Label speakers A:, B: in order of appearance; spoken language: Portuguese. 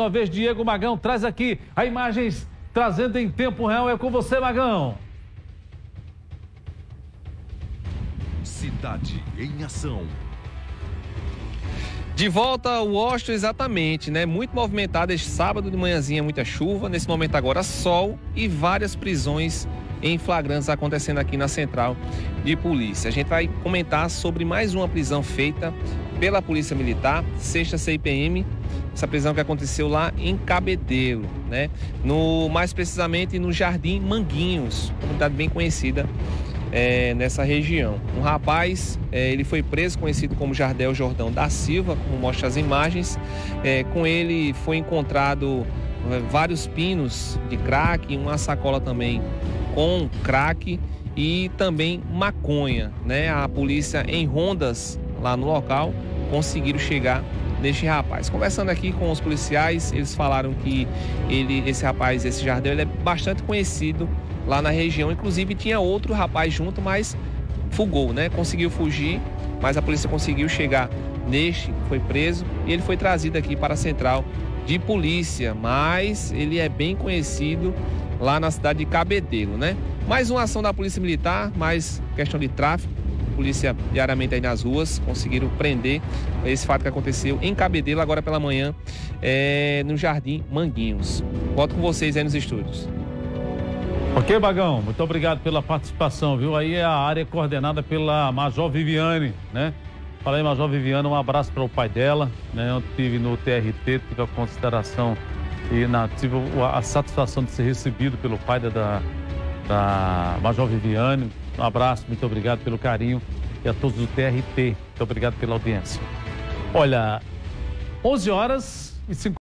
A: uma vez, Diego Magão, traz aqui a imagens trazendo em tempo real. É com você, Magão.
B: Cidade em ação.
C: De volta ao Washington, exatamente, né? Muito movimentado este sábado de manhãzinha, muita chuva. Nesse momento agora, sol e várias prisões em flagrantes acontecendo aqui na central de polícia. A gente vai comentar sobre mais uma prisão feita pela Polícia Militar, sexta CIPM, essa prisão que aconteceu lá em Cabedelo, né? No, mais precisamente no Jardim Manguinhos, comunidade bem conhecida é, nessa região. Um rapaz, é, ele foi preso, conhecido como Jardel Jordão da Silva, como mostra as imagens. É, com ele foi encontrado é, vários pinos de crack, uma sacola também com crack e também maconha. Né? A polícia em rondas lá no local conseguiram chegar neste rapaz. Conversando aqui com os policiais, eles falaram que ele, esse rapaz, esse Jardel, ele é bastante conhecido lá na região. Inclusive tinha outro rapaz junto, mas fugou, né? Conseguiu fugir, mas a polícia conseguiu chegar neste, foi preso e ele foi trazido aqui para a central de polícia, mas ele é bem conhecido lá na cidade de Cabedelo, né? Mais uma ação da Polícia Militar, mais questão de tráfico. Polícia diariamente aí nas ruas conseguiram prender esse fato que aconteceu em Cabedelo agora pela manhã é, no Jardim Manguinhos. Volto com vocês aí nos estúdios.
A: Ok, Bagão, muito obrigado pela participação, viu? Aí é a área coordenada pela Major Viviane, né? Falei, Major Viviane, um abraço para o pai dela, né? Eu tive no TRT, tive a consideração e na, tive a satisfação de ser recebido pelo pai da, da Major Viviane. Um abraço, muito obrigado pelo carinho e a todos do TRT, muito obrigado pela audiência. Olha, 11 horas e 50